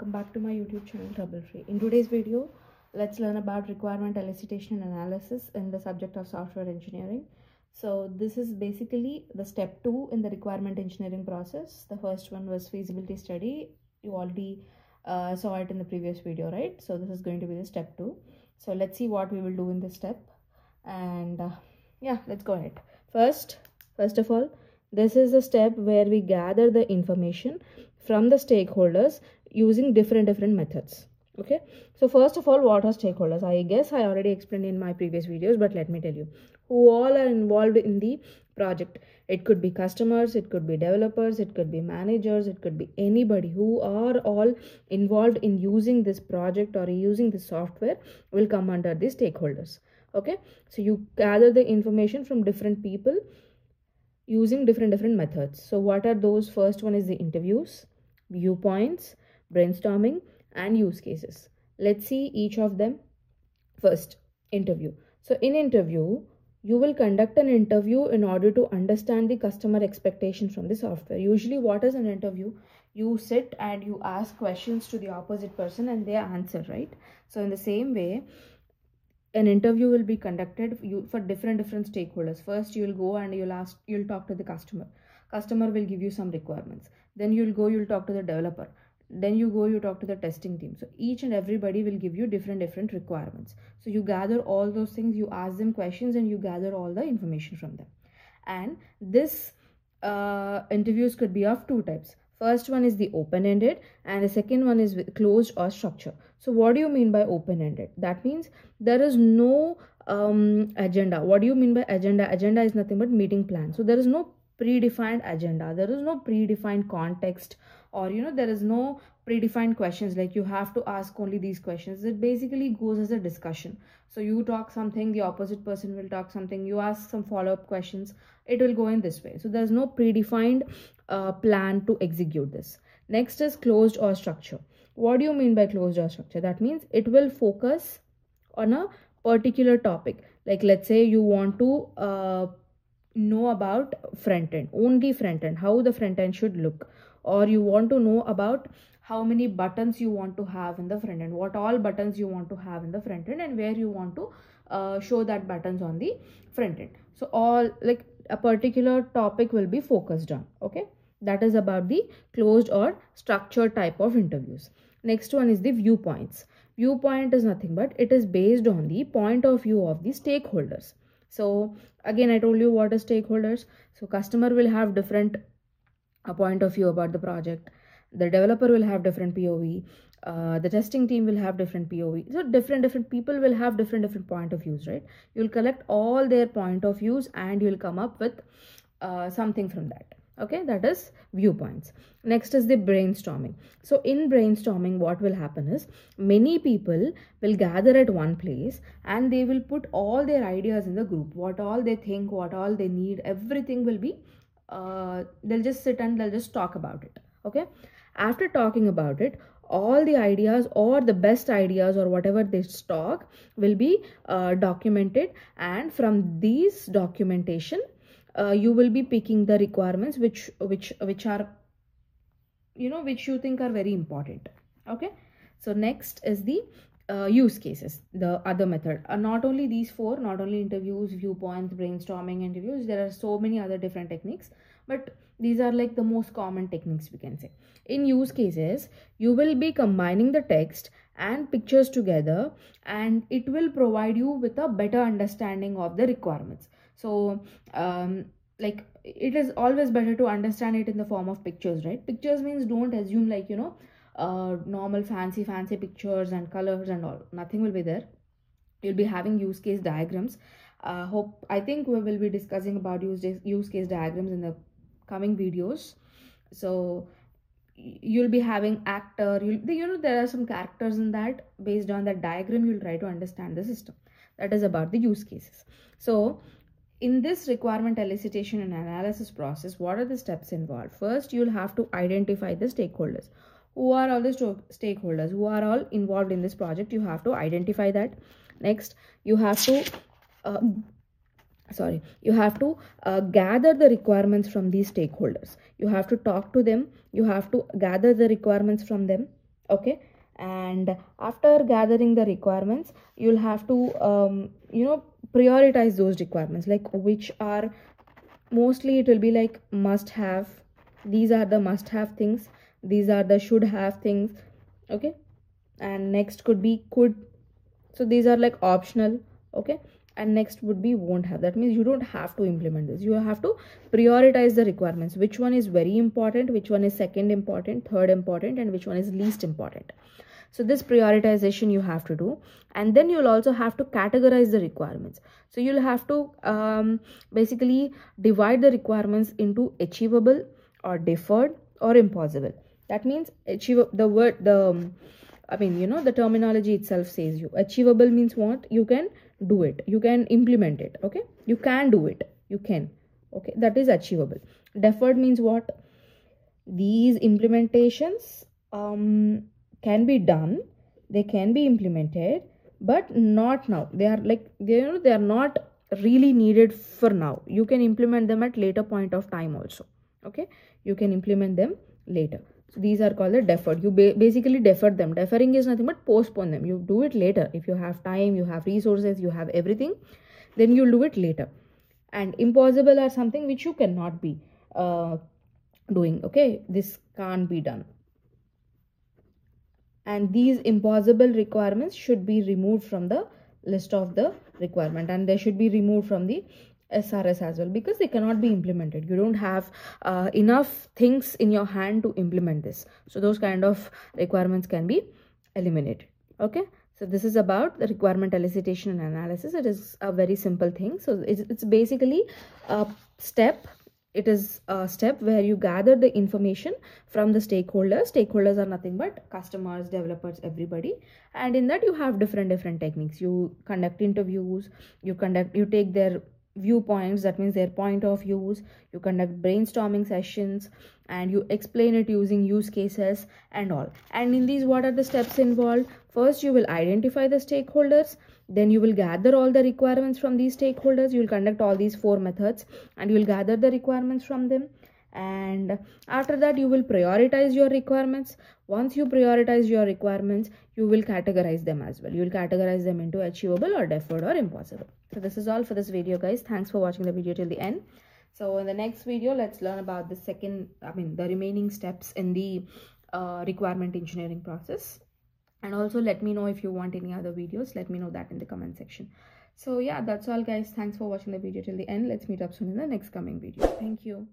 welcome back to my YouTube channel Trouble Free. In today's video, let's learn about requirement elicitation and analysis in the subject of software engineering. So this is basically the step two in the requirement engineering process. The first one was feasibility study. You already uh, saw it in the previous video, right? So this is going to be the step two. So let's see what we will do in this step. And uh, yeah, let's go ahead. First, first of all, this is the step where we gather the information from the stakeholders using different different methods. Okay? So first of all what are stakeholders? I guess i already explained in my previous videos but let me tell you. Who all are involved in the project? It could be customers it could be developers it could be managers it could be anybody. Who are all involved in using this project or using the software will come under the stakeholders. Okay? So you gather the information from different people using different different methods. So what are those? First one is the interviews viewpoints brainstorming and use cases. Let's see each of them. First interview. So in interview you will conduct an interview in order to understand the customer expectation from the software. Usually what is an interview? You sit and you ask questions to the opposite person and they answer right? So in the same way an interview will be conducted for different different stakeholders. First you'll go and you'll ask you'll talk to the customer. Customer will give you some requirements. Then you'll go you'll talk to the developer. Then you go you talk to the testing team. So each and everybody will give you different different requirements. So you gather all those things you ask them questions and you gather all the information from them. And this uh, interviews could be of two types first one is the open-ended and the second one is closed or structure. So what do you mean by open-ended? That means there is no um, agenda. What do you mean by agenda? Agenda is nothing but meeting plan. So there is no predefined agenda. There is no predefined context or you know there is no predefined questions like you have to ask only these questions. It basically goes as a discussion. So you talk something the opposite person will talk something you ask some follow-up questions it will go in this way. So there's no predefined uh, plan to execute this. Next is closed or structure. What do you mean by closed or structure? That means it will focus on a particular topic. Like let's say you want to uh, know about front end only front end how the front end should look or you want to know about how many buttons you want to have in the front end what all buttons you want to have in the front end and where you want to uh, show that buttons on the front end. So all like a particular topic will be focused on okay? That is about the closed or structured type of interviews. Next one is the viewpoints. Viewpoint is nothing but it is based on the point of view of the stakeholders. So again i told you what is stakeholders. So customer will have different a point of view about the project. The developer will have different pov uh, the testing team will have different pov so different different people will have different different point of views right? You'll collect all their point of views and you'll come up with uh, something from that. Okay? That is viewpoints. Next is the brainstorming. So in brainstorming what will happen is many people will gather at one place and they will put all their ideas in the group. What all they think what all they need everything will be uh, they'll just sit and they'll just talk about it okay? After talking about it all the ideas or the best ideas or whatever they stock will be uh, documented and from these documentation uh, you will be picking the requirements which which which are you know which you think are very important okay? So next is the uh, use cases the other method. Uh, not only these four not only interviews viewpoints brainstorming interviews there are so many other different techniques but these are like the most common techniques we can say. In use cases you will be combining the text and pictures together and it will provide you with a better understanding of the requirements. So um, like it is always better to understand it in the form of pictures right? Pictures means don't assume like you know uh, normal fancy fancy pictures and colors and all. Nothing will be there. You'll be having use case diagrams. Uh, hope i think we will be discussing about use, use case diagrams in the coming videos. So you'll be having actor you'll you know there are some characters in that. Based on that diagram you'll try to understand the system. That is about the use cases. So in this requirement elicitation and analysis process what are the steps involved? First you'll have to identify the stakeholders who are all the stakeholders? Who are all involved in this project? You have to identify that. Next you have to uh, sorry you have to uh, gather the requirements from these stakeholders. You have to talk to them. You have to gather the requirements from them okay? And after gathering the requirements you'll have to um, you know prioritize those requirements like which are mostly it will be like must have these are the must have things these are the should have things okay? And next could be could. So these are like optional okay? And next would be won't have. That means you don't have to implement this. You have to prioritize the requirements. Which one is very important which one is second important third important and which one is least important. So this prioritization you have to do. And then you'll also have to categorize the requirements. So you'll have to um, basically divide the requirements into achievable or deferred or impossible that means achieve the word the i mean you know the terminology itself says you. Achievable means what? You can do it. You can implement it okay? You can do it. You can okay? That is achievable. Deferred means what? These implementations um can be done. They can be implemented but not now. They are like they you know they are not really needed for now. You can implement them at later point of time also okay? You can implement them later these are called the deferred. You ba basically defer them. Deferring is nothing but postpone them. You do it later. If you have time you have resources you have everything then you'll do it later. And impossible are something which you cannot be uh, doing okay? This can't be done. And these impossible requirements should be removed from the list of the requirement. And they should be removed from the SRS as well because they cannot be implemented. You don't have uh, enough things in your hand to implement this. So those kind of requirements can be eliminated. Okay. So this is about the requirement elicitation and analysis. It is a very simple thing. So it's, it's basically a step it is a step where you gather the information from the stakeholders stakeholders are nothing but customers developers everybody and in that you have different different techniques you conduct interviews you conduct you take their viewpoints that means their point of views. You conduct brainstorming sessions and you explain it using use cases and all. And in these what are the steps involved? First you will identify the stakeholders. Then you will gather all the requirements from these stakeholders. You will conduct all these four methods and you will gather the requirements from them and after that you will prioritize your requirements. Once you prioritize your requirements you will categorize them as well. You will categorize them into achievable or deferred or impossible. So this is all for this video guys. Thanks for watching the video till the end. So in the next video let's learn about the second i mean the remaining steps in the uh, requirement engineering process. And also let me know if you want any other videos. Let me know that in the comment section. So yeah that's all guys. Thanks for watching the video till the end. Let's meet up soon in the next coming video. Thank you